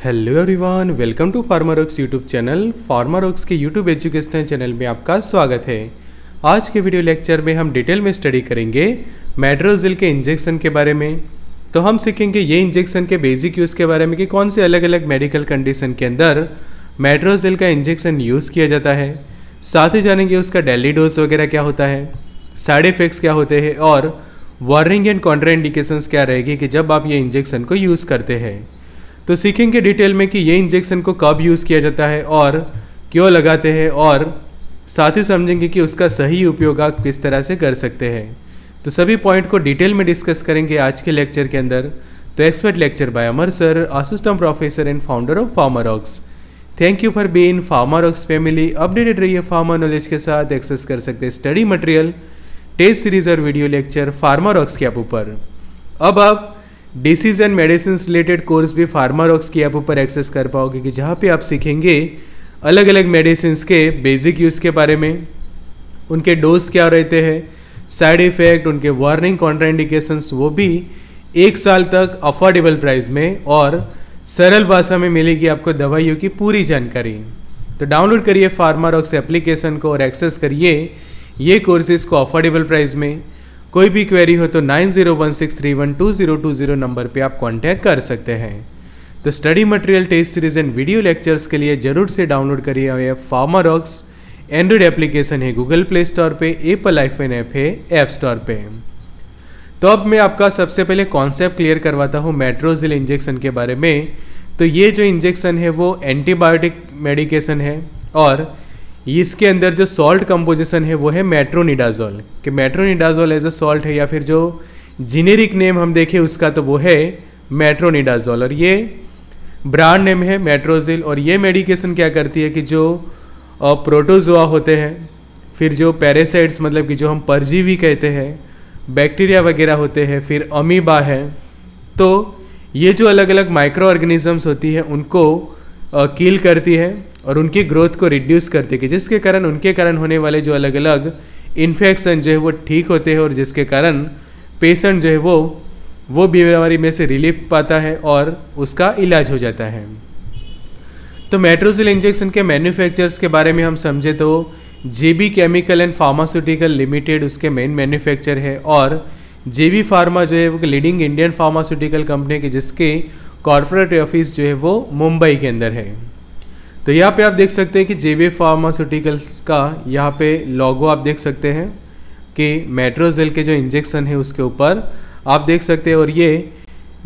Hello everyone welcome to Pharmarocks YouTube channel Pharmarocks के YouTube educational channel में आपका स्वागत है। आज के वीडियो लेक्चर में हम डिटेल में स्टडी करेंगे मेड्रोजिल के इंजेक्शन के बारे में। तो हम सीखेंगे ये इंजेक्शन के बेसिक यूज़ के बारे में कि कौन से अलग अलग मेडिकल कंडीशन के अंदर मेड्रोजिल का इंजेक्शन यूज़ किया जाता है। साथ ही जानेंगे उसका डेली डोज वगैरह क्या होता है साइड इफ़ेक्ट्स क्या होते हैं और वार्निंग एंड कॉन्ट्राइंडिकेशंस क्या रहेगी कि जब आप ये इंजेक्शन को यूज़ करते हैं। तो सीखेंगे डिटेल में कि ये इंजेक्शन को कब यूज़ किया जाता है और क्यों लगाते हैं और साथ ही समझेंगे कि उसका सही उपयोग आप किस तरह से कर सकते हैं। तो सभी पॉइंट को डिटेल में डिस्कस करेंगे आज के लेक्चर के अंदर। तो expert lecture by Amar sir assistant professor and founder of Pharmarocks thank you for being Pharmarocks family updated रहिए फार्मा नॉलेज के साथ एक्सेस कर सकते हैं स्टडी मटेरियल टेस्ट सीरीज़ और वीडियो लेक्चर फार्मारॉक्स के ऊपर अब आप disease and medicine related course भी फार्मारॉक्स की ऐप ऊपर एक्सेस कर पाओगे कि जहाँ पे आप सीखेंगे अलग अलग मेडिसिन के बेसिक यूज़ के बारे में, उनके डोज क्या रहते हैं साइड इफ़ेक्ट उनके वार्निंग कॉन्ट्राइंडिकेशंस वो भी एक साल तक अफोर्डेबल प्राइस में और सरल भाषा में मिलेगी आपको दवाइयों की पूरी जानकारी। तो डाउनलोड करिए फार्मारॉक्स एप्लीकेशन को और एक्सेस करिए, ये कोर्सेज को अफोर्डेबल प्राइस में कोई भी क्वेरी हो तो nine zero one six three one two zero two zero number पे आप कांटेक्ट कर सकते हैं। तो study material test series and video lectures के लिए ज़रूर से डाउनलोड करिए। ये फार्मारॉक्स एंड्रॉयड एप्लीकेशन है गूगल प्ले स्टोर पे एप्पल आईफोन ऐप है ऐप स्टोर पे। तो अब मैं आपका सबसे पहले कॉन्सेप्ट क्लियर करवाता हूँ मेट्रोजिल इंजेक्शन के बारे में। तो ये जो इंजेक्शन है वो एंटीबायोटिक मेडिकेशन है और इसके अंदर जो सॉल्ट कंपोजिशन है, वो है मेट्रोनिडाजोल कि मेट्रोनिडाजोल एज अ सॉल्ट है या फिर जो जीनेरिक नेम हम देखें, उसका तो वो है मेट्रोनिडाजोल और ये ब्रांड नेम है मेट्रोजिल और ये मेडिकेशन क्या करती है कि जो प्रोटोजोआ होते हैं, फिर जो पैरासाइट्स मतलब कि जो हम परजीवी कहते हैं बैक्टीरिया वगैरह होते हैं, फिर अमीबा है तो ये जो अलग अलग माइक्रो ऑर्गेनिजम्स होती है, उनको किल करती है। और उनकी ग्रोथ को रिड्यूस करती है जिसके कारण, उनके कारण होने वाले जो अलग अलग इन्फेक्शन जो है वो ठीक होते हैं और जिसके कारण पेशेंट जो है वो वो बीमारी में से रिलीफ पाता है और उसका इलाज हो जाता है। तो मेट्रोजिल इंजेक्शन के मैन्युफैक्चरर्स के बारे में हम समझे तो JB chemical and pharmaceutical limited उसके मेन मैन्युफैक्चर है और जेबी फार्मा जो है वो लीडिंग इंडियन फार्मास्यूटिकल कंपनी के जिसके कॉरपोरेट ऑफ़िस जो है वो मुंबई के अंदर है। तो यहाँ पे आप देख सकते हैं कि जेबी फार्मास्यूटिकल्स का यहाँ पे लोगो आप देख सकते हैं कि मेट्रोजेल के जो इंजेक्शन है उसके ऊपर आप देख सकते हैं और ये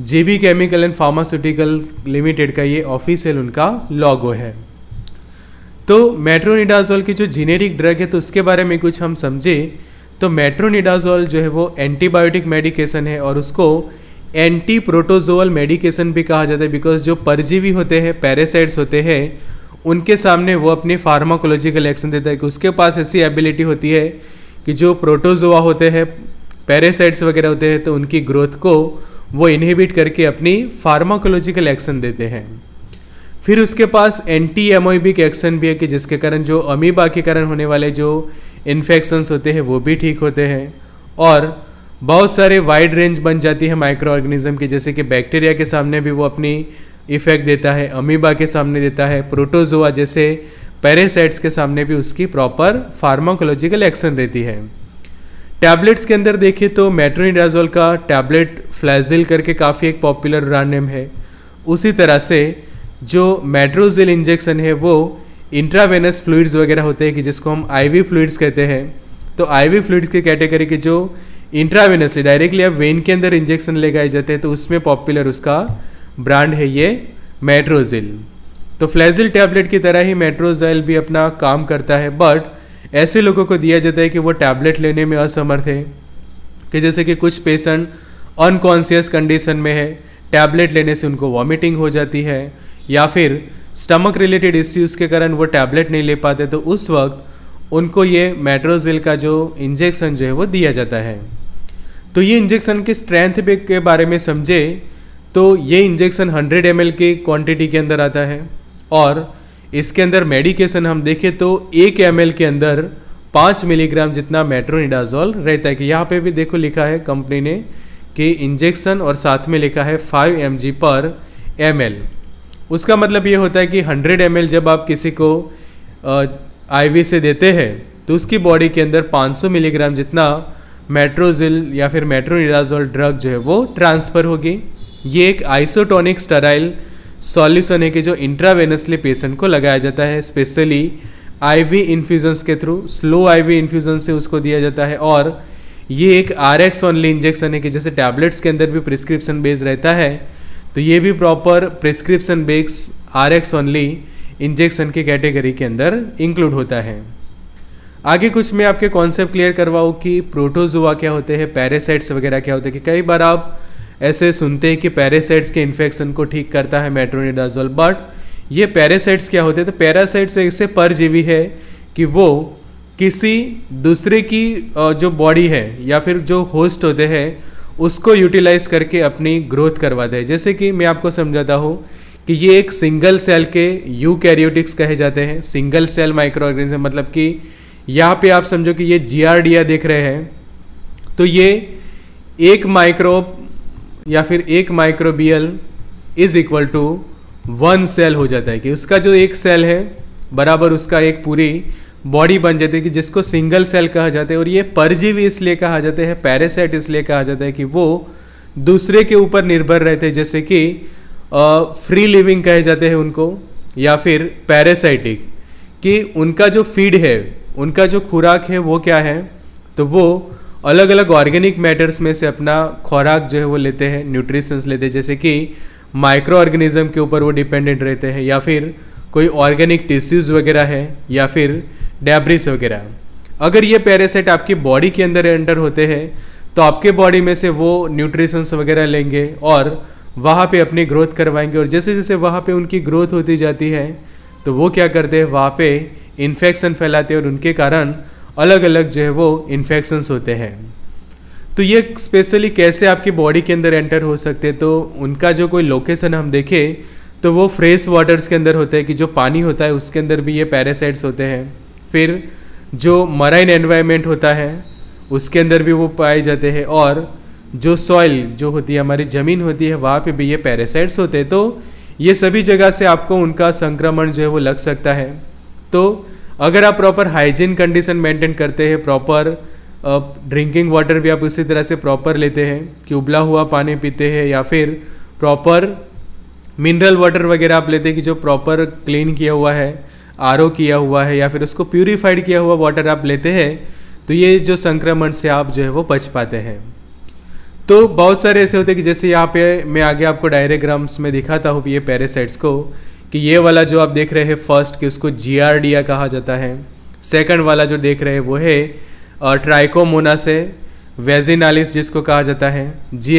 JB chemical and pharmaceutical limited का ये ऑफिशियल उनका लोगो है। तो मेट्रोनिडाजोल की जो जीनेरिक ड्रग है तो उसके बारे में कुछ हम समझे। तो मेट्रोनिडाजोल जो है वो एंटीबायोटिक मेडिकेशन है और उसको एंटी प्रोटोजोअल मेडिकेशन भी कहा जाता है बिकॉज़ जो परजीवी होते हैं पैरासाइट्स होते हैं उनके सामने वो अपनी फार्माकोलॉजिकल एक्शन देता है कि उसके पास ऐसी एबिलिटी होती है कि जो प्रोटोजोआ होते हैं पैरासाइट्स वगैरह होते हैं तो उनकी ग्रोथ को वो इनहिबिट करके अपनी फार्माकोलॉजिकल एक्शन देते हैं। फिर उसके पास एंटी एमोइबिक एक्शन भी है कि जिसके कारण जो अमीबा के कारण होने वाले जो इन्फेक्शंस होते हैं, वो भी ठीक होते हैं। और बहुत सारे वाइड रेंज बन जाती है माइक्रो ऑर्गेनिज्म की, जैसे कि बैक्टीरिया के सामने भी वो अपनी इफ़ेक्ट देता है, अमीबा के सामने देता है, प्रोटोजोआ जैसे पैरासाइट्स के सामने भी उसकी प्रॉपर फार्माकोलॉजिकल एक्शन रहती है। टैबलेट्स के अंदर देखिए तो मेट्रोनिडाजोल का टैबलेट फ्लैजिल करके काफ़ी एक पॉपुलर ब्रांड नेम है। उसी तरह से जो मेट्रोजिल इंजेक्शन है, वो इंट्रावेनस फ्लूड्स वगैरह होते हैं कि जिसको हम आईवी फ्लूड्स कहते हैं। तो आईवी फ्लूड्स की कैटेगरी के जो इंट्रावेनसली डायरेक्टली आप वेन के अंदर इंजेक्शन लगाए जाते हैं तो उसमें पॉपुलर उसका ब्रांड है ये मेट्रोजिल तो फ्लैजिल टैबलेट की तरह ही मेट्रोजाइल भी अपना काम करता है बट ऐसे लोगों को दिया जाता है कि वो टैबलेट लेने में असमर्थ है, कि जैसे कि कुछ पेशेंट अनकॉन्सियस कंडीशन में है टैबलेट लेने से उनको वॉमिटिंग हो जाती है, या फिर स्टमक रिलेटेड इश्यूज़ के कारण वो टैबलेट नहीं ले पाते तो उस वक्त उनको ये मेट्रोजिल का जो इंजेक्शन जो है वो दिया जाता है। तो ये इंजेक्शन की स्ट्रेंथ के बारे में समझे तो ये इंजेक्शन 100 एम की क्वांटिटी के अंदर आता है और इसके अंदर मेडिकेशन हम देखें तो एक एम के अंदर पाँच मिलीग्राम जितना मेट्रोनिडाजोल रहता है। कि यहाँ पे भी देखो लिखा है कंपनी ने कि इंजेक्शन और साथ में लिखा है फाइव एम पर एम उसका मतलब ये होता है कि 100 एम जब आप किसी को आईवी से देते हैं तो उसकी बॉडी के अंदर 500 मिलीग्राम जितना मेट्रोजिल या फिर मेट्रोनिडाजोल ड्रग जो है वो ट्रांसफ़र होगी। ये एक आइसोटोनिक स्टराइल सॉल्यूशन है कि जो इंट्रावेनसली पेशेंट को लगाया जाता है स्पेशली आईवी इन्फ्यूजन्स के थ्रू स्लो आईवी इन्फ्यूजन से उसको दिया जाता है और ये एक आर एक्स ओनली इंजेक्शन है कि जैसे टैबलेट्स के अंदर भी प्रिस्क्रिप्शन बेस रहता है तो ये भी proper prescription base R X only injection की कैटेगरी के अंदर इंक्लूड होता है। आगे कुछ मैं आपके कॉन्सेप्ट क्लियर करवाऊँ कि प्रोटोजुआ क्या होते हैं पैरासाइट्स वगैरह क्या होते हैं, कि कई बार आप ऐसे सुनते हैं कि पैरासाइट्स के इन्फेक्शन को ठीक करता है मेट्रोनिडाजोल बट ये पैरासाइट्स क्या होते हैं? तो पैरासाइट्स ऐसे परजीवी है कि वो किसी दूसरे की जो बॉडी है या फिर जो होस्ट होते हैं, उसको यूटिलाइज करके अपनी ग्रोथ करवाते हैं। जैसे कि मैं आपको समझाता हूँ कि ये एक सिंगल सेल के यू कैरियोटिक्स कहे जाते हैं। सिंगल सेल माइक्रो ऑर्गेनिज्म मतलब कि यहाँ पे आप समझो कि ये जी देख रहे हैं। तो ये एक माइक्रोब या फिर एक microbial is equal to one cell हो जाता है कि उसका जो एक सेल है, बराबर उसका एक पूरी बॉडी बन जाती है कि जिसको सिंगल सेल कहा जाता है और ये परजीवी इसलिए कहा जाता है पैरासाइट इसलिए कहा जाता है कि वो दूसरे के ऊपर निर्भर रहते हैं, जैसे कि फ्री लिविंग कहे जाते हैं उनको, या फिर पैरासाइटिक कि उनका जो फ़ीड है, उनका जो खुराक है वो क्या है तो वो अलग अलग ऑर्गेनिक मैटर्स में से अपना खुराक जो है वो लेते हैं न्यूट्रिशंस लेते हैं, जैसे कि माइक्रो ऑर्गेनिज्म के ऊपर वो डिपेंडेंट रहते हैं, या फिर कोई ऑर्गेनिक टिश्यूज़ वगैरह है, या फिर डेब्रिस वगैरह। अगर ये पैरासाइट आपकी बॉडी के अंदर एंटर होते हैं तो आपके बॉडी में से वो न्यूट्रिशंस वगैरह लेंगे और वहाँ पे अपनी ग्रोथ करवाएँगे। और जैसे जैसे वहाँ पे उनकी ग्रोथ होती जाती है तो वो क्या करते हैं, वहाँ पे इन्फेक्शन फैलाते हैं और उनके कारण अलग अलग जो है वो इन्फेक्शंस होते हैं। तो ये स्पेशली कैसे आपकी बॉडी के अंदर एंटर हो सकते हैं तो उनका जो कोई लोकेशन हम देखें तो वो फ्रेश वाटर्स के अंदर होता है कि जो पानी होता है, उसके अंदर भी ये पैरासाइट्स होते हैं। फिर जो मराइन एनवायरनमेंट होता है, उसके अंदर भी वो पाए जाते हैं और जो सॉइल जो होती है, हमारी ज़मीन होती है, वहाँ पे भी ये पैरासाइट्स होते हैं। तो ये सभी जगह से आपको उनका संक्रमण जो है वो लग सकता है। तो अगर आप प्रॉपर हाइजीन कंडीशन मेंटेन करते हैं प्रॉपर ड्रिंकिंग वाटर भी आप उसी तरह से प्रॉपर लेते हैं, कि उबला हुआ पानी पीते हैं, या फिर प्रॉपर मिनरल वाटर वगैरह आप लेते हैं कि जो प्रॉपर क्लीन किया हुआ है आरओ किया हुआ है, या फिर उसको प्यूरीफाइड किया हुआ वाटर आप लेते हैं तो ये जो संक्रमण से आप जो है वो बच पाते हैं। तो बहुत सारे ऐसे होते हैं कि जैसे यहाँ पे मैं आगे आपको डायरेग्राम्स में दिखाता हूँ ये पैरासाइट्स को कि ये वाला जो आप देख रहे हैं फ़र्स्ट कि उसको जी कहा जाता है। सेकंड वाला जो देख रहे हैं वो है ट्राइकोमोना से वेजिनालिस जिसको कहा जाता है जी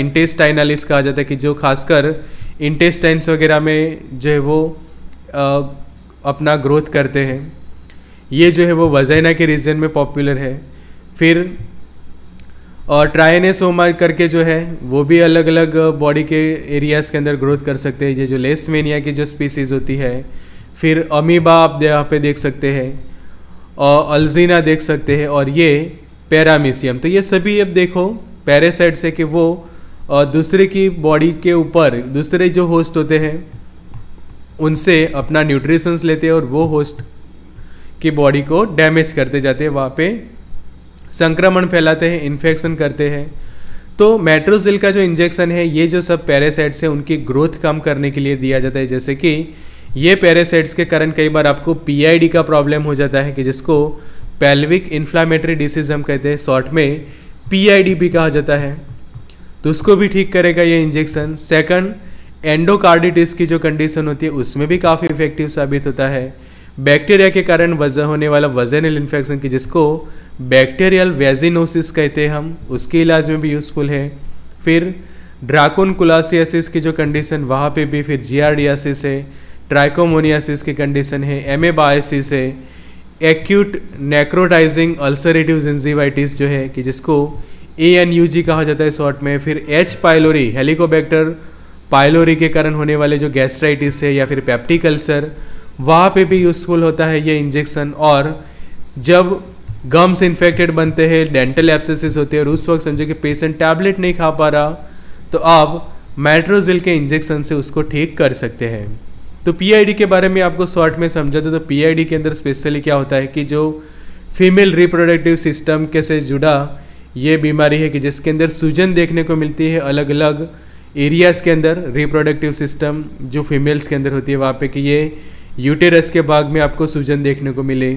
इंटेस्टाइनालिस कहा जाता है कि जो खासकर इंटेस्टाइन्स वगैरह में जो है वो आ, अपना ग्रोथ करते हैं। ये जो है वो वजाइना के रीजन में पॉपुलर है। फिर और ट्राइनेसोमा करके जो है, वो भी अलग अलग बॉडी के एरियाज़ के अंदर ग्रोथ कर सकते हैं। ये जो लेसमेनिया की जो स्पीसीज़ होती है, फिर अमीबा आप यहाँ पे देख सकते हैं, और अल्जीना देख सकते हैं, और ये पैरामीसियम तो ये सभी अब देखो पैरासाइट्स है कि वो दूसरे की बॉडी के ऊपर, दूसरे जो होस्ट होते हैं, उनसे अपना न्यूट्रिशंस लेते हैं और वो होस्ट की बॉडी को डैमेज करते जाते हैं, वहाँ पे संक्रमण फैलाते हैं इन्फेक्शन करते हैं। तो मेट्रोजिल का जो इंजेक्शन है, ये जो सब पैरासाइट्स हैं, उनकी ग्रोथ कम करने के लिए दिया जाता है। जैसे कि ये पैरासाइट्स के कारण कई बार आपको पीआईडी का प्रॉब्लम हो जाता है, कि जिसको पेल्विक इन्फ्लामेटरी डिसीज हम कहते हैं शॉर्ट में पीआईडी भी कहा जाता है। तो उसको भी ठीक करेगा ये इंजेक्शन सेकंड एंडोकार्डिटिस की जो कंडीशन होती है, उसमें भी काफ़ी इफ़ेक्टिव साबित होता है। बैक्टीरिया के कारण वजह होने वाला वजनल इन्फेक्शन की जिसको बैक्टीरियल वेजिनोसिस कहते हैं हम, उसके इलाज में भी यूज़फुल है। फिर ड्राकोन कुलासियासिस की जो कंडीशन वहाँ पे भी फिर जियार्डियासिस है ट्राइकोमोनियासिस की कंडीशन है एमेबायसिस है एक्यूट नेक्रोटाइजिंग अल्सरेटिव जिंजीवाइटिस जो है, कि जिसको ए एन यू जी कहा जाता है शॉर्ट में। फिर एच पाइलोरी हेलिकोबैक्टर पाइलोरी के कारण होने वाले जो गैस्ट्राइटिस है या फिर पेप्टिक अल्सर वहाँ पे भी यूज़फुल होता है ये इंजेक्शन और जब गम्स इन्फेक्टेड बनते हैं डेंटल एप्सेसिस होते हैं और उस वक्त समझो कि पेशेंट टैबलेट नहीं खा पा रहा तो आप मेट्रोजिल के इंजेक्शन से उसको ठीक कर सकते हैं। तो पीआईडी के बारे में आपको शॉर्ट में समझा दो तो पीआईडी के अंदर स्पेशली क्या होता है कि जो फीमेल रिप्रोडक्टिव सिस्टम के से जुड़ा ये बीमारी है कि जिसके अंदर सूजन देखने को मिलती है अलग अलग एरियाज़ के अंदर रिप्रोडक्टिव सिस्टम जो फीमेल्स के अंदर होती है, वहाँ पे कि ये यूटेरस के भाग में आपको सूजन देखने को मिले।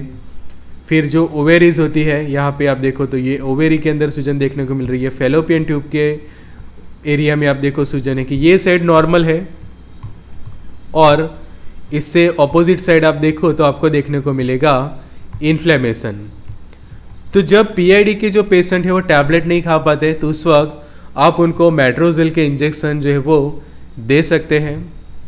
फिर जो ओवेरीज होती है, यहाँ पे आप देखो तो ये ओवेरी के अंदर सूजन देखने को मिल रही है। फेलोपियन ट्यूब के एरिया में आप देखो सूजन है कि ये साइड नॉर्मल है और इससे ऑपोजिट साइड आप देखो तो आपको देखने को मिलेगा इन्फ्लेमेशन तो जब पीआईडी के जो पेशेंट है वो टैबलेट नहीं खा पाते तो उस वक्त आप उनको मेट्रोजिल के इंजेक्शन जो है वो दे सकते हैं।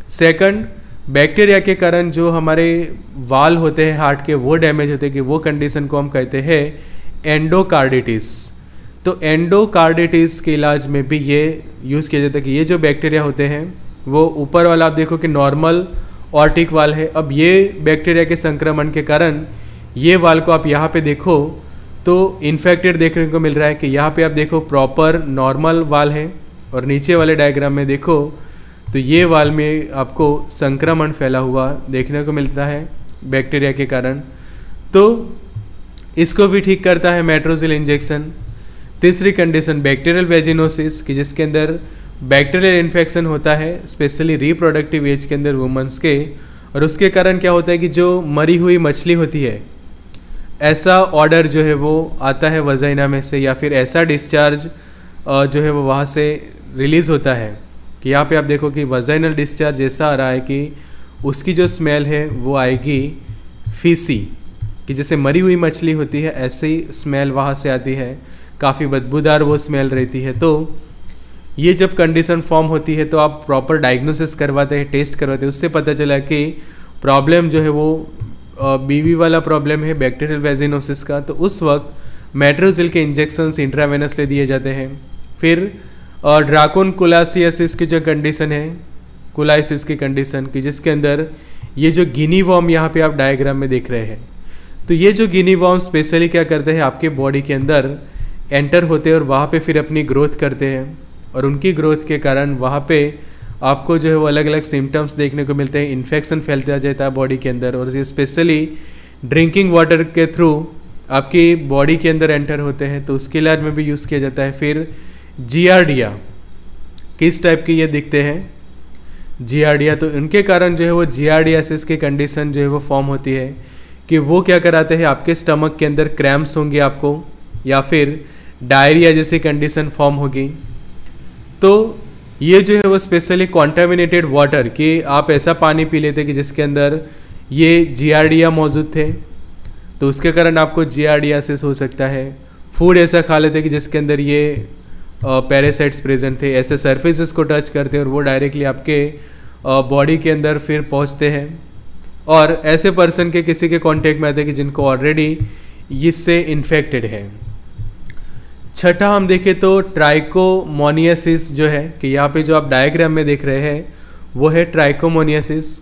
सेकंड बैक्टीरिया के कारण जो हमारे वाल होते हैं, हार्ट के, वो डैमेज होते हैं कि वो कंडीशन को हम कहते हैं एंडोकार्डिटिस तो एंडोकार्डिटिस के इलाज में भी ये यूज़ किया जाता है कि ये जो बैक्टीरिया होते हैं, वो ऊपर वाला आप देखो कि नॉर्मल ऑर्टिक वाल है। अब ये बैक्टीरिया के संक्रमण के कारण ये वाल को आप यहाँ पे देखो तो इन्फेक्टेड देखने को मिल रहा है कि यहाँ पे आप देखो प्रॉपर नॉर्मल वाल है और नीचे वाले डायग्राम में देखो तो ये वाल में आपको संक्रमण फैला हुआ देखने को मिलता है, बैक्टीरिया के कारण। तो इसको भी ठीक करता है मेट्रोजिल इंजेक्शन तीसरी कंडीशन बैक्टीरियल वेजिनोसिस कि जिसके अंदर बैक्टीरियल इन्फेक्शन होता है स्पेशली रिप्रोडक्टिव एज के अंदर वुमेंस के। और उसके कारण क्या होता है कि जो मरी हुई मछली होती है, ऐसा ऑर्डर जो है वो आता है वजाइना में से, या फिर ऐसा डिस्चार्ज जो है वो वहाँ से रिलीज़ होता है। कि यहाँ पे आप देखो कि वजाइनल डिस्चार्ज ऐसा आ रहा है कि उसकी जो स्मेल है, वो आएगी फीसी, कि जैसे मरी हुई मछली होती है, ऐसे ही स्मेल वहाँ से आती है। काफ़ी बदबूदार वो स्मेल रहती है। तो ये जब कंडीशन फॉर्म होती है तो आप प्रॉपर डायग्नोसिस करवाते हैं टेस्ट करवाते हैं, उससे पता चला कि प्रॉब्लम जो है वो बीवी वाला प्रॉब्लम है बैक्टीरियल वेजिनोसिस का। तो उस वक्त मेट्रोजिल के इंजेक्शन्स इंट्रावेनसली दिए जाते हैं। फिर और ड्राकोन कुलासियसिस की जो कंडीशन है कोलाइसिस की कंडीशन की जिसके अंदर ये जो गिनी वॉर्म यहाँ पे आप डायग्राम में देख रहे हैं तो ये जो गिनी वॉर्म स्पेशली क्या करते हैं, आपके बॉडी के अंदर एंटर होते हैं और वहाँ पे फिर अपनी ग्रोथ करते हैं और उनकी ग्रोथ के कारण वहाँ पे आपको जो है वो अलग अलग सिम्टम्स देखने को मिलते हैं इन्फेक्शन फैलता जाता है बॉडी के अंदर और ये स्पेशली ड्रिंकिंग वाटर के थ्रू आपकी बॉडी के अंदर एंटर होते हैं तो उसके इलाज में भी यूज़ किया जाता है, फिर जियार्डिया किस टाइप के ये दिखते हैं? जियार्डिया तो इनके कारण जो है वो जियार्डियासिस की कंडीशन जो है वो फॉर्म होती है कि वो क्या कराते हैं? आपके स्टमक के अंदर क्रैम्प्स होंगे आपको, या फिर डायरिया जैसी कंडीशन फॉर्म होगी। तो ये जो है वो स्पेशली कॉन्टामिनेटेड वाटर कि आप ऐसा पानी पी लेते कि जिसके अंदर ये जियार्डिया मौजूद थे तो उसके कारण आपको जियार्डियासिस हो सकता है। फ़ूड ऐसा खा लेते कि जिसके अंदर ये पैरासाइट्स प्रेजेंट थे, ऐसे सर्फेसिस को टच करते हैं और वो डायरेक्टली आपके बॉडी के अंदर फिर पहुँचते हैं। और ऐसे पर्सन के किसी के कांटेक्ट में आते हैं कि जिनको ऑलरेडी इससे इन्फेक्टेड है। छठा हम देखें तो ट्राइकोमोनियासिस जो है, कि यहाँ पे जो आप डायग्राम में देख रहे हैं, वो है ट्राइकोमोनियासिस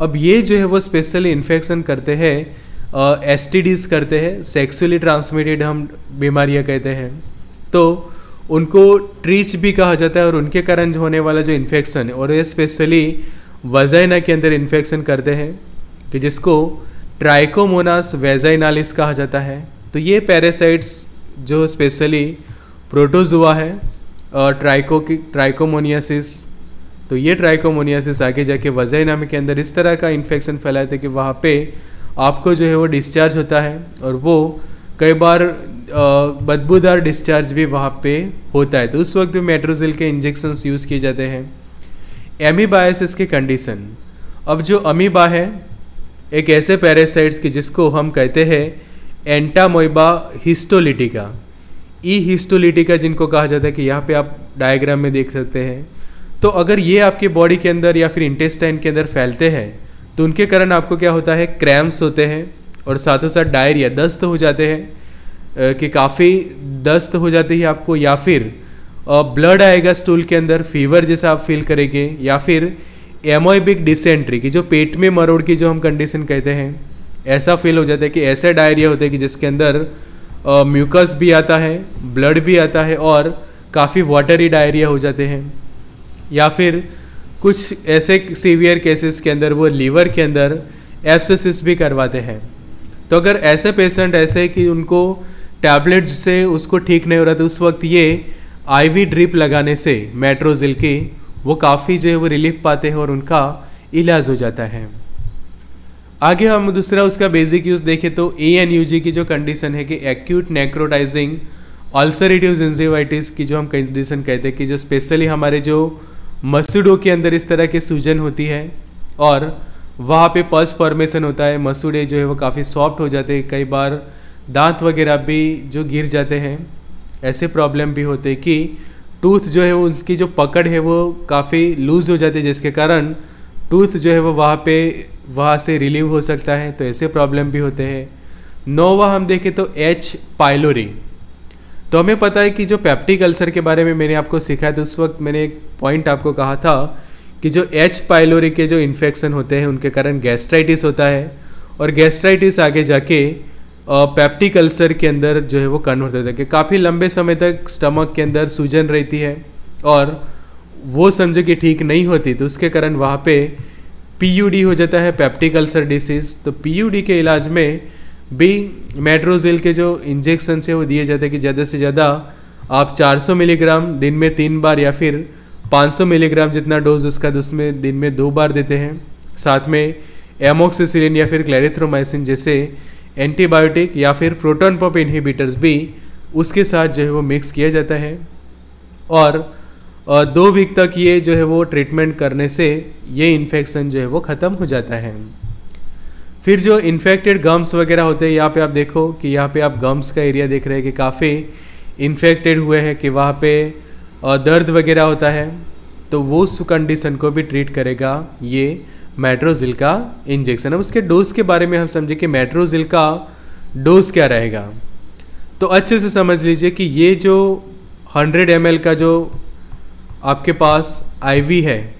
अब ये जो है वो स्पेशली इन्फेक्शन करते हैं एस करते हैं सेक्सुअली ट्रांसमिटेड हम बीमारियाँ कहते हैं। तो उनको ट्रीच भी कहा जाता है और उनके कारण होने वाला जो इन्फेक्शन है। और ये स्पेशली वजाइना के अंदर इन्फेक्शन करते हैं कि जिसको ट्राइकोमोनास वेजाइनालिस कहा जाता है। तो ये पैरासाइट्स जो स्पेशली प्रोटोजुआ है और ट्राइको की ट्राइकोमोनियासिस तो ये ट्राइकोमोनियासिस आगे जाके वजाइना के अंदर इस तरह का इन्फेक्शन फैलाते कि वहाँ पे आपको जो है वो डिस्चार्ज होता है और वो कई बार बदबूदार डिस्चार्ज भी वहाँ पे होता है। तो उस वक्त भी मेट्रोजिल के इंजेक्शन यूज़ किए जाते हैं। एमीबायसिस की कंडीशन अब जो अमीबा है, एक ऐसे पैरासाइट्स की जिसको हम कहते हैं एंटामोइबा हिस्टोलिटिका ई हिस्टोलिटिका जिनको कहा जाता है कि यहाँ पे आप डायग्राम में देख सकते हैं। तो अगर ये आपके बॉडी के अंदर या फिर इंटेस्टाइन के अंदर फैलते हैं तो उनके कारण आपको क्या होता है? क्रैम्प्स होते हैं। और साथों साथ डायरिया दस्त हो जाते हैं कि काफ़ी दस्त हो जाती है आपको, या फिर ब्लड आएगा स्टूल के अंदर फीवर जैसा आप फील करेंगे, या फिर एमोइबिक डिसेंट्री की जो पेट में मरोड़ की जो हम कंडीशन कहते हैं, ऐसा फील हो जाता है कि ऐसा डायरिया होता है कि जिसके अंदर म्यूकस भी आता है ब्लड भी आता है, और काफ़ी वाटरी डायरिया हो जाते हैं। या फिर, कुछ ऐसे सीवियर केसेस के अंदर, वो लीवर के अंदर एप्सिस भी करवाते हैं। तो अगर ऐसे पेशेंट ऐसे कि उनको टैबलेट से उसको ठीक नहीं हो रहा तो उस वक्त ये आईवी ड्रिप लगाने से मेट्रोजिल की वो काफ़ी जो है वो रिलीफ पाते हैं और उनका इलाज हो जाता है। आगे हम दूसरा उसका बेसिक यूज़ देखें तो ए एन यू जी की जो कंडीशन है कि एक्यूट नेक्रोटाइजिंग अल्सरेटिव जिंजिवाइटिस की जो हम कंडीशन कहते हैं कि जो स्पेशली हमारे जो मसूडों के अंदर इस तरह की सूजन होती है और वहाँ पे पल्स फॉर्मेशन होता है, मसूड़े जो है वो काफ़ी सॉफ्ट हो जाते हैं, कई बार दांत वगैरह भी जो गिर जाते हैं, ऐसे प्रॉब्लम भी होते कि टूथ जो है उसकी जो पकड़ है वो काफ़ी लूज़ हो जाती है, जिसके कारण टूथ जो है वो वहाँ पे, वहाँ से रिलीव हो सकता है तो ऐसे प्रॉब्लम भी होते हैं। नोवा हम देखें तो एच पाइलोरी तो हमें पता है कि जो पैप्टिक अल्सर के बारे में मैंने आपको सिखाया था, उस वक्त मैंने एक पॉइंट आपको कहा था कि जो एच पाइलोरी के जो इन्फेक्शन होते हैं, उनके कारण गैस्ट्राइटिस होता है और गैस्ट्राइटिस आगे जाके पेप्टिक अल्सर के अंदर जो है वो कन्वर्ट होता है। कि काफ़ी लंबे समय तक स्टमक के अंदर सूजन रहती है और वो समझो कि ठीक नहीं होती तो उसके कारण वहाँ पे पीयूडी हो जाता है पैप्टिक अल्सर डिसीज़ तो पीयूडी के इलाज में भी मेट्रोजिल के जो इंजेक्शन से वो दिए जाते हैं कि ज़्यादा से ज़्यादा आप 400 मिलीग्राम दिन में तीन बार या फिर 500 मिलीग्राम जितना डोज उसका उसमें दिन में दो बार देते हैं। साथ में एमोक्सिसिलिन या फिर क्लैरिथ्रोमाइसिन जैसे एंटीबायोटिक या फिर प्रोटोन पॉप इनहिबिटर्स भी उसके साथ जो है वो मिक्स किया जाता है। और दो वीक तक ये जो है वो ट्रीटमेंट करने से ये इन्फेक्शन जो है वो ख़त्म हो जाता है। फिर जो इन्फेक्टेड गम्स वगैरह होते हैं, यहाँ पे आप देखो कि यहाँ पे आप गम्स का एरिया देख रहे हैं कि काफ़ी इन्फेक्टेड हुए हैं कि वहाँ पे दर्द वगैरह होता है तो वो उस कंडीशन को भी ट्रीट करेगा ये मेट्रोजिल का इंजेक्शन अब उसके डोज के बारे में हम समझे कि मेट्रोजिल का डोज क्या रहेगा। तो अच्छे से समझ लीजिए कि ये जो 100 एम का जो आपके पास आईवी है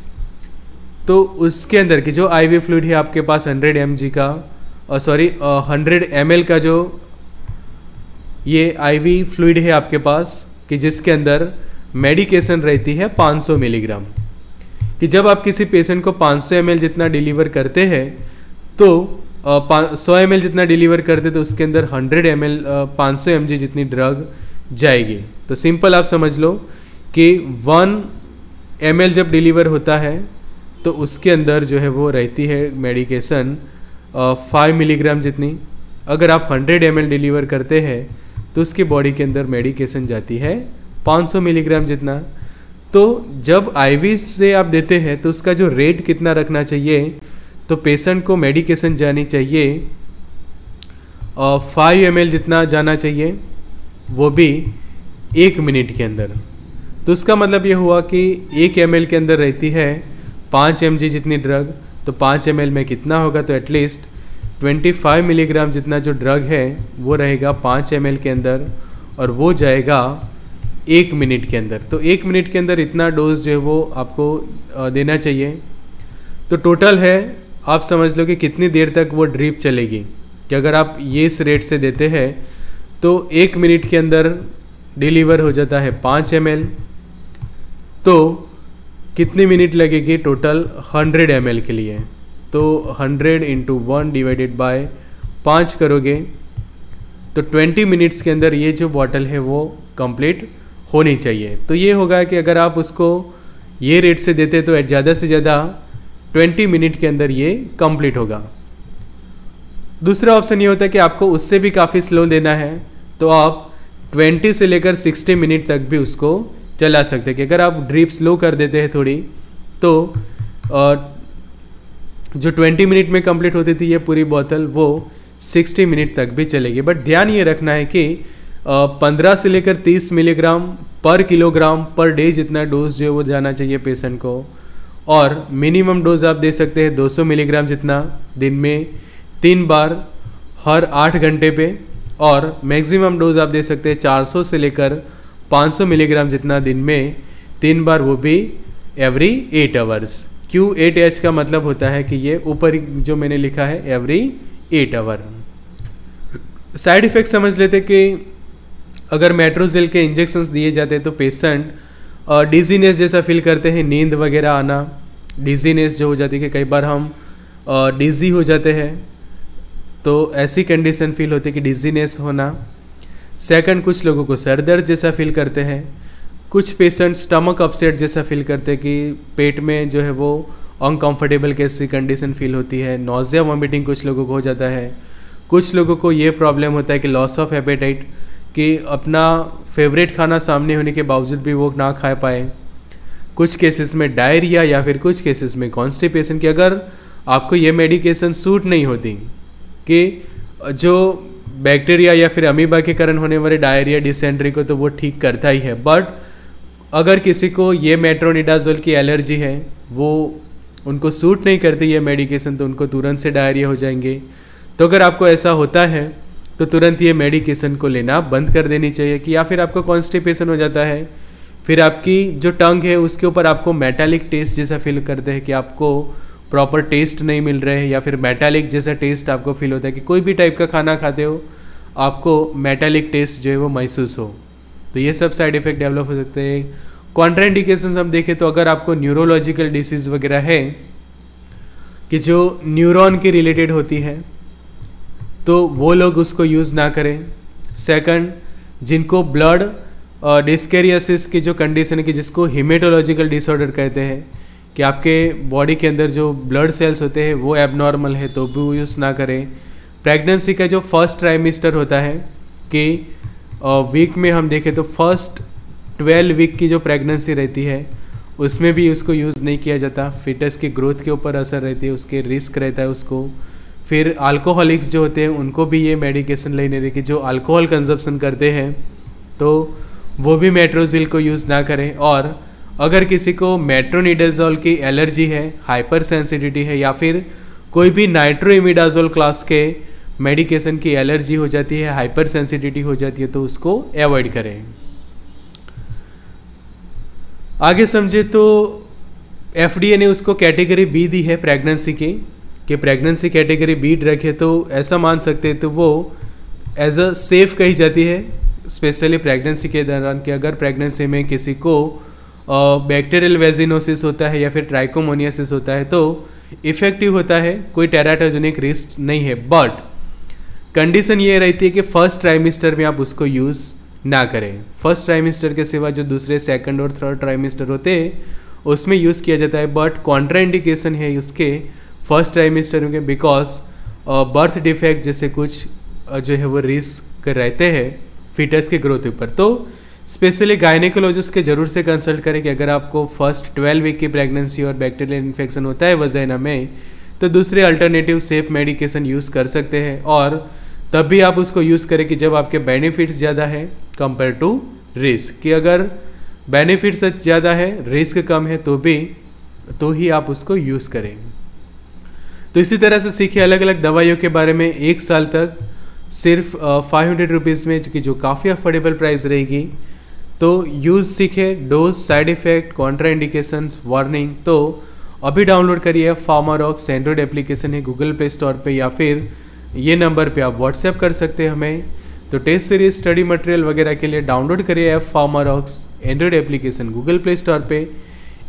तो उसके अंदर की जो आईवी फ्लूड है आपके पास 100 एम का, और सॉरी हंड्रेड एम का जो ये आईवी फ्लूड है आपके पास, कि जिसके अंदर मेडिकेशन रहती है 500 मिलीग्राम कि जब आप किसी पेशेंट को 500 एम जितना डिलीवर करते हैं तो सौ एम जितना डिलीवर करते तो उसके अंदर 100 एम एल पाँच सौ जितनी ड्रग जाएगी। तो सिंपल आप समझ लो कि वन एम जब डिलीवर होता है तो उसके अंदर जो है वो रहती है मेडिकेशन फाइव मिलीग्राम जितनी। अगर आप हंड्रेड एम डिलीवर करते हैं तो उसकी बॉडी के अंदर मेडिकेशन जाती है 500 मिलीग्राम जितना। तो जब आईवी से आप देते हैं तो उसका जो रेट कितना रखना चाहिए तो पेशेंट को मेडिकेशन जानी चाहिए फाइव एम जितना जाना चाहिए, वो भी एक मिनट के अंदर। तो उसका मतलब ये हुआ कि एक एम के अंदर रहती है पाँच एम जितनी ड्रग तो पाँच एम में कितना होगा? तो एटलीस्ट 25 मिलीग्राम जितना जो ड्रग है, वो रहेगा पाँच एम के अंदर, और वो जाएगा एक मिनट के अंदर। तो एक मिनट के अंदर इतना डोज जो है वो आपको देना चाहिए। तो टोटल है, आप समझ लो कि कितनी देर तक वो ड्रिप चलेगी। कि अगर आप ये इस रेट से देते हैं तो एक मिनट के अंदर डिलीवर हो जाता है पाँच एम तो कितनी मिनट लगेगी टोटल हंड्रेड एम के लिए। तो hundred into one divided by पाँच करोगे। तो ट्वेंटी मिनट्स के अंदर ये जो बॉटल है वो कंप्लीट होनी चाहिए। तो ये होगा कि अगर आप उसको ये रेट से देते तो ज़्यादा से ज़्यादा 20 मिनट के अंदर ये कंप्लीट होगा। दूसरा ऑप्शन ये होता है कि आपको उससे भी काफ़ी स्लो देना है तो आप 20 से लेकर 60 मिनट तक भी उसको चला सकते हैं। कि अगर आप ड्रिप स्लो कर देते हैं थोड़ी तो जो 20 मिनट में कंप्लीट होती थी ये पूरी बोतल वो 60 मिनट तक भी चलेगी। बट ध्यान ये रखना है कि पंद्रह से लेकर तीस मिलीग्राम पर किलोग्राम पर डे जितना डोज जो है वो जाना चाहिए पेशेंट को। और मिनिमम डोज आप दे सकते हैं 200 मिलीग्राम जितना दिन में तीन बार हर आठ घंटे पे। और मैक्सिमम डोज आप दे सकते हैं 400 से लेकर 500 मिलीग्राम जितना दिन में, तीन बार वो भी every eight hours Q eight H का मतलब होता है कि ये ऊपर जो मैंने लिखा है every eight hour side effect समझ लेते कि अगर मेट्रोजिल के इंजेक्शन्स दिए जाते हैं तो पेशेंट डिजीनेस जैसा फील करते हैं, नींद वगैरह आना डिजीनेस जो हो जाती है कि कई बार हम डिजी हो जाते हैं तो ऐसी कंडीशन फील होती है कि डिजीनेस होना। सेकंड कुछ लोगों को सर दर्द जैसा फील करते हैं। कुछ पेशेंट स्टमक अपसेट जैसा फील करते हैं कि पेट में जो है वो अनकंफर्टेबल कैसी कंडीशन फील होती है। नोजिया वॉमिटिंग कुछ लोगों को हो जाता है। कुछ लोगों को ये प्रॉब्लम होता है कि लॉस ऑफ़ एपेटाइट कि अपना फेवरेट खाना सामने होने के बावजूद भी वो ना खा पाए। कुछ केसेस में डायरिया या फिर कुछ केसेस में कॉन्स्टिपेशन की अगर आपको ये मेडिकेशन सूट नहीं होती कि जो बैक्टीरिया या फिर अमीबा के कारण होने वाले डायरिया डिसेंट्री को तो वो ठीक करता ही है। बट अगर किसी को ये मेट्रोनिडाजोल की एलर्जी है, वो उनको सूट नहीं करती ये मेडिकेशन तो उनको तुरंत से डायरिया हो जाएँगे। तो अगर आपको ऐसा होता है तो तुरंत ये मेडिकेशन को लेना बंद कर देनी चाहिए कि या फिर आपको कॉन्स्टिपेशन हो जाता है। फिर आपकी जो टंग है, उसके ऊपर आपको मेटालिक टेस्ट जैसा फील करते हैं कि आपको प्रॉपर टेस्ट नहीं मिल रहे हैं, या फिर मेटालिक जैसा टेस्ट आपको फील होता है कि कोई भी टाइप का खाना खाते हो, आपको मेटालिक टेस्ट जो है वो महसूस हो। तो ये सब साइड इफ़ेक्ट डेवलप हो सकते हैं। कॉन्ट्राइंडिकेशन हम देखें तो अगर आपको न्यूरोलॉजिकल डिसीज़ वगैरह है, कि जो न्यूरॉन की रिलेटेड होती है तो वो लोग उसको यूज़ ना करें। सेकंड जिनको ब्लड डिस्केरियसिस की जो कंडीशन है कि जिसको हिमेटोलॉजिकल डिसऑर्डर कहते हैं, कि आपके बॉडी के अंदर जो ब्लड सेल्स होते हैं, वो एबनॉर्मल है तो भी यूज़ ना करें। प्रेगनेंसी का जो फ़र्स्ट ट्राइमिस्टर होता है कि वीक में हम देखें तो फ़र्स्ट ट्वेल्व वीक की जो प्रेगनेंसी रहती है, उसमें भी उसको यूज़ नहीं किया जाता। फिटस की ग्रोथ के ऊपर असर रहती है, उसके रिस्क रहता है उसको। फिर अल्कोहलिक्स जो होते हैं, उनको भी ये मेडिकेशन लेने देखिए जो अल्कोहल कंजप्शन करते हैं तो वो भी मेट्रोजिल को यूज़ ना करें। और अगर किसी को मेट्रोनिडाजोल की एलर्जी है हाइपर सेंसिटिविटी है, या फिर कोई भी नाइट्रोइमिडाजोल क्लास के मेडिकेशन की एलर्जी हो जाती है हाइपर सेंसिटिविटी हो जाती है तो उसको अवॉइड करें। आगे समझे तो एफडीए ने उसको कैटेगरी बी दी है प्रेगनेंसी की। कि प्रेगनेंसी कैटेगरी बी ड्रग है तो ऐसा मान सकते हैं तो वो एज अ सेफ़ कही जाती है स्पेशली प्रेगनेंसी के दौरान कि अगर प्रेगनेंसी में किसी को बैक्टीरियल वेजिनोसिस होता है या फिर ट्राइकोमोनियासिस होता है तो इफ़ेक्टिव होता है, कोई टेराटोजेनिक रिस्क नहीं है। बट कंडीशन ये रहती है कि फ़र्स्ट ट्राइमिस्टर में आप उसको यूज़ ना करें। फ़र्स्ट ट्राइमिस्टर के सिवा जो दूसरे सेकंड और थर्ड ट्राइमिस्टर होते हैं, उसमें यूज़ किया जाता है। बट कॉन्ट्राइंडिकेशन है उसके फ़र्स्ट ट्राइमिस्टर में बिकॉज़ बर्थ डिफेक्ट जैसे कुछ जो है वो रिस्क रहते हैं फिटस के ग्रोथ ऊपर तो स्पेशली गायनिकोलॉजिस्ट के ज़रूर से कंसल्ट करें कि अगर आपको फ़र्स्ट ट्वेल्व वीक की प्रेगनेंसी और बैक्टीरियल इन्फेक्शन होता है वजैना में तो दूसरे अल्टरनेटिव सेफ़ मेडिकेशन यूज़ कर सकते हैं और तब भी आप उसको यूज़ करें कि जब आपके बेनिफिट्स ज़्यादा है कंपेयर टू रिस्क कि अगर बेनिफिट्स ज़्यादा है रिस्क कम है तो भी तो ही आप उसको यूज़ करें। तो इसी तरह से सीखे अलग अलग दवाइयों के बारे में एक साल तक सिर्फ़ फाइव हंड्रेड रुपीज़ में की जो काफ़ी अफोर्डेबल प्राइस रहेगी। तो यूज़ सीखे dose side effect contra indication warning तो अभी डाउनलोड करिए फार्मारॉक्स एंड्रॉयड एप्लीकेशन है गूगल प्ले स्टोर पे, या फिर ये नंबर पे आप व्हाट्सएप कर सकते हैं हमें। तो टेस्ट सीरीज़ स्टडी मटेरियल वगैरह के लिए डाउनलोड करिए app Pharmarocks android application Google Play Store पे।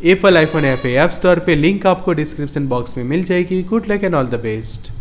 एपल आईफोन ऐप है ऐप स्टोर पे लिंक आपको डिस्क्रिप्शन बॉक्स में मिल जाएगी। Good luck and all the best